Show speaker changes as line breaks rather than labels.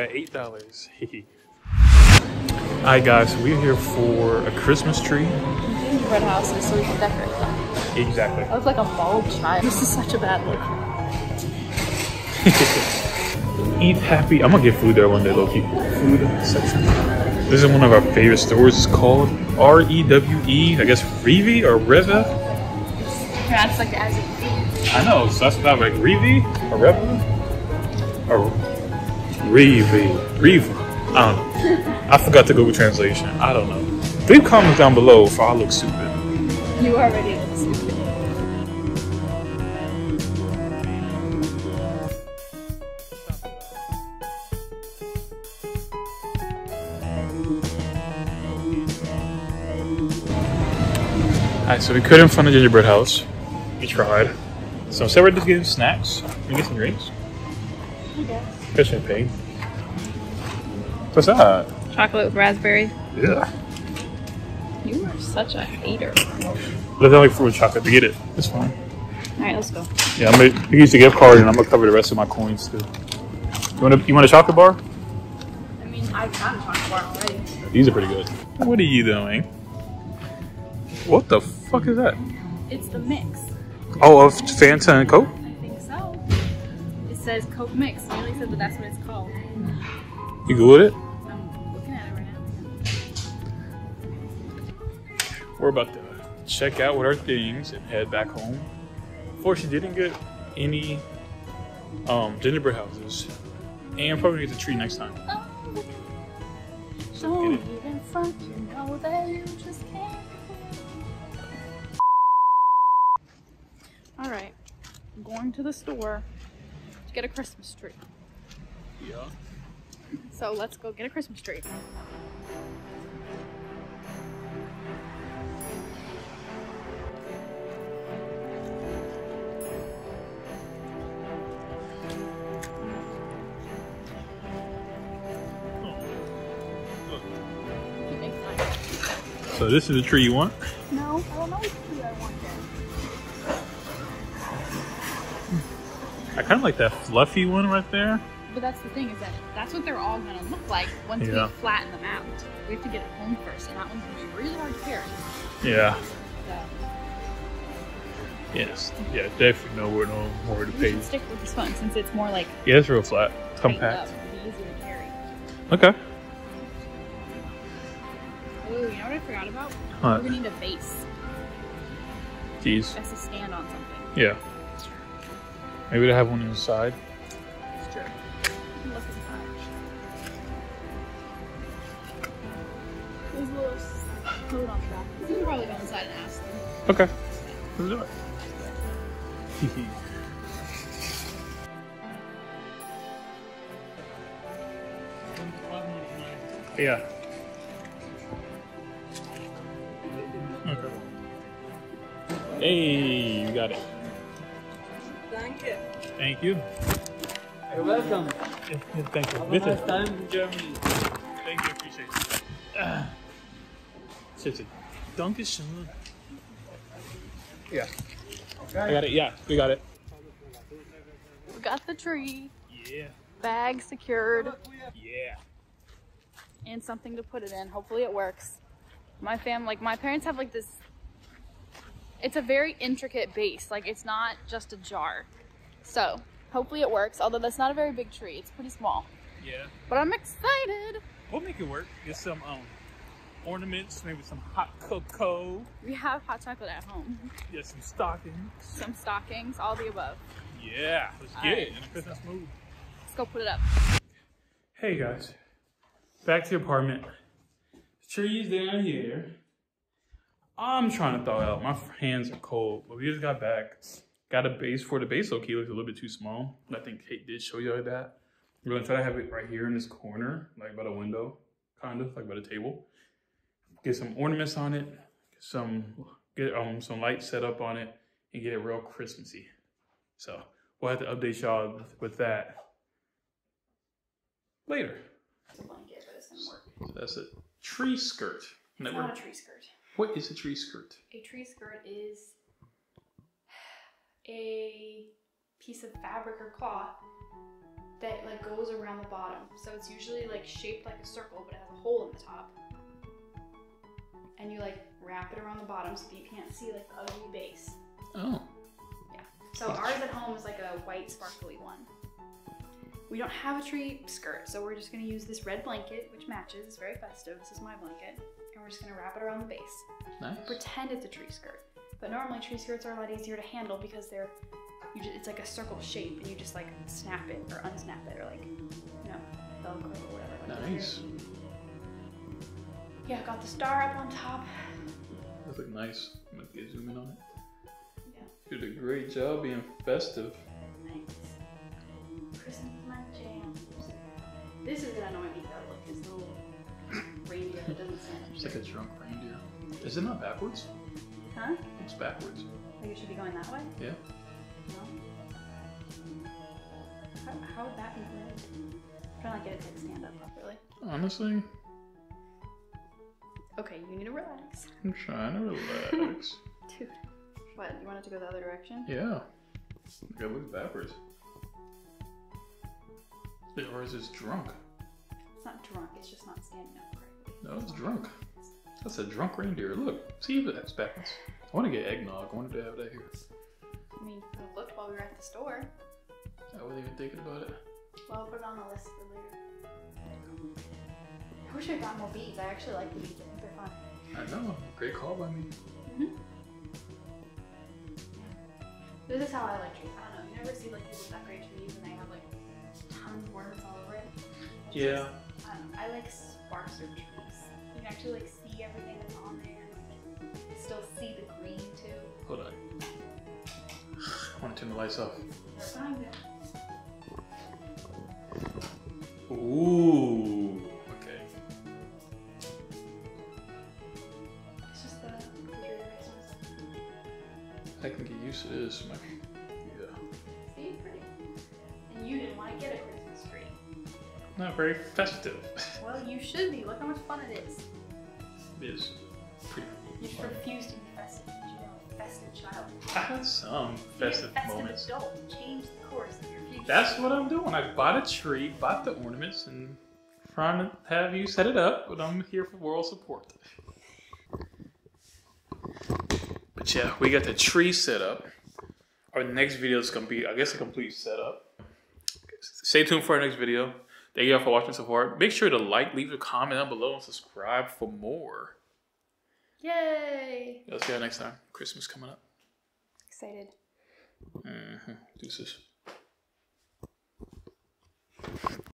Got eight dollars. Alright guys, we're here for a Christmas tree.
Gingerbread houses so we can decorate them.
Exactly.
I look like a bald child. This is such a bad look.
Eat happy. I'm gonna get food there one day, Loki. Food section. This is one of our favorite stores. It's called R E W E. I guess Revi or Reva.
That's like as it
I know. So that's not like Revi or Reva or Revi. Reva. I don't know. I forgot the Google translation. I don't know. Leave comments down below if I look stupid.
You already look stupid.
Alright, so we couldn't find the gingerbread house. We tried. So instead we're just getting snacks. We get some drinks.
I guess.
Got champagne. What's that?
Chocolate with raspberry.
Yeah.
You are such a hater.
But I like fruit chocolate to get it. It's fine.
Alright, let's go.
Yeah, I'm gonna use the gift card and I'm gonna cover the rest of my coins too. You want a, you want a chocolate bar?
I mean, I've got a chocolate bar already.
These are pretty good. What are you doing? What the fuck is that?
It's the mix.
Oh, of Fanta and Coke?
I think so. It says Coke Mix. Nearly said that that's what it's called.
You good with it?
I'm looking at it right now.
We're about to check out with our things and head back home. Fortunately, didn't get any um, gingerbread houses, and probably get the tree next time.
Oh,
So
don't even front. Know that you just can't. All right, I'm going to the store to get a Christmas tree.
Yeah.
So let's go get a Christmas tree.
So this is the tree you want?
No, I don't know which tree I want yet.
I kind of like that fluffy one right there.
But that's the thing is that that's what they're all gonna look like once
Yeah.
we flatten them out. We have to get it home first, and that one's gonna be really hard to carry.
Yeah.
So
Yes. Yeah. Definitely know where no more to pay.
stick with this one since it's more like
Yeah, it's real flat, compact.
It'll be easier to carry.
Okay.
Oh, you know what I forgot about?
What?
We're gonna need a base.
Jeez.
That's to stand on something.
Yeah. Maybe they have one inside.
It's true. Look inside. There's a little s- code on the. You can probably go inside and ask them.
Okay. Let's do it. yeah. Okay. Hey, you got it.
Thank you.
Thank you.
You're welcome.
Yes, yes, Thank you.
Have a
Bitte.
nice time in Germany.
Thank you, appreciate it. Ah. Zitten. Dankeschön. Yeah. I got it, yeah, we got it.
We got the tree,
Yeah.
bag secured,
Yeah.
and something to put it in. Hopefully it works. My fam, like my parents have like this, it's a very intricate base. Like it's not just a jar. So hopefully it works, although that's not a very big tree. It's pretty small.
Yeah.
But I'm excited.
We'll make it work. Get some um ornaments, maybe some hot cocoa.
We have hot chocolate at home.
Yeah, some stockings.
Some stockings, all the above.
Yeah, let's get
All
it in a Christmas mood.
Let's go put it up.
Hey guys, back to the apartment. Trees down here. I'm trying to thaw out. My hands are cold, but we just got back. Got a base for the base. Okay, looks a little bit too small. I think Kate did show you that. We're gonna try to have it right here in this corner, like by the window, kind of like by the table. Get some ornaments on it, get some get um some lights set up on it, and get it real Christmassy. So we'll have to update y'all with, that later.
Blanket, but it's gonna work.
So that's a tree skirt.
It's
Never.
not a tree skirt.
What is a tree skirt?
A tree skirt is a piece of fabric or cloth that like goes around the bottom. So it's usually like shaped like a circle, but it has a hole in the top. And you like wrap it around the bottom so that you can't see like the ugly base.
Oh. Yeah.
So ours at home is like a white sparkly one. We don't have a tree skirt, so we're just gonna use this red blanket, which matches. It's very festive. This is my blanket, and we're just gonna wrap it around the base.
Nice.
Pretend it's a tree skirt, but normally tree skirts are a lot easier to handle because they're, you just, it's like a circle shape, and you just like snap it or unsnap it or like, you know, Velcro or whatever. Like
Nice.
Yeah, got the star up on top.
That look nice. I'm gonna get zoom in on it.
Yeah.
You did a great job being festive.
Thanks. Christmas my jams. This is gonna annoy me though, like this little reindeer that doesn't stand
It's like a drunk reindeer. Is it not backwards?
Huh?
It's backwards.
Like it should be going that way?
Yeah.
No. How, how would that be good? I'm trying to get it to stand up properly.
Honestly,
Okay, you need to relax.
I'm trying to relax.
Dude. What, you want it to go the other direction?
yeah. It looks backwards. Wait, Or is this drunk?
It's not drunk, it's just not standing up correctly.
No, it's drunk. That's a drunk reindeer. Look, see if that's backwards. I want to get eggnog. I wanted to have that here.
I mean, we looked while we were at the store.
I wasn't even thinking about it.
Well, I'll put it on the list for later. I wish I got more beads. I actually like the beads. I think they're fun.
I know. Great call by me. Mm-hmm.
This is how I like trees. I don't know. You never see like people decorate trees and they have like tons of worms all over it. It's
Yeah.
just- I don't know. I like sparser trees. You can actually like see everything that's on there. You still see the green too.
Hold on. I want to turn the lights off.
They're fine there.
Ooh. Okay.
It's just the erasers.
I can get used to this. My, yeah.
See, pretty. And you didn't want to get a Christmas tree.
Not very festive.
Well, you should be. Look how much fun it is.
Is pretty.
You refuse to be festive. You a festive child.
Some festive
festive
moments.
adult. Change the course of your future.
That's what I'm doing. I bought a tree, bought the ornaments, and trying to have you set it up, but I'm here for moral support. But yeah, we got the tree set up. Our next video is gonna be, I guess, a complete setup. Stay tuned for our next video. Thank you all for watching so far. Make sure to like, leave a comment down below, and subscribe for more.
Yay!
Let's see you next time. Christmas coming up.
Excited.
Mm-hmm. Deuces.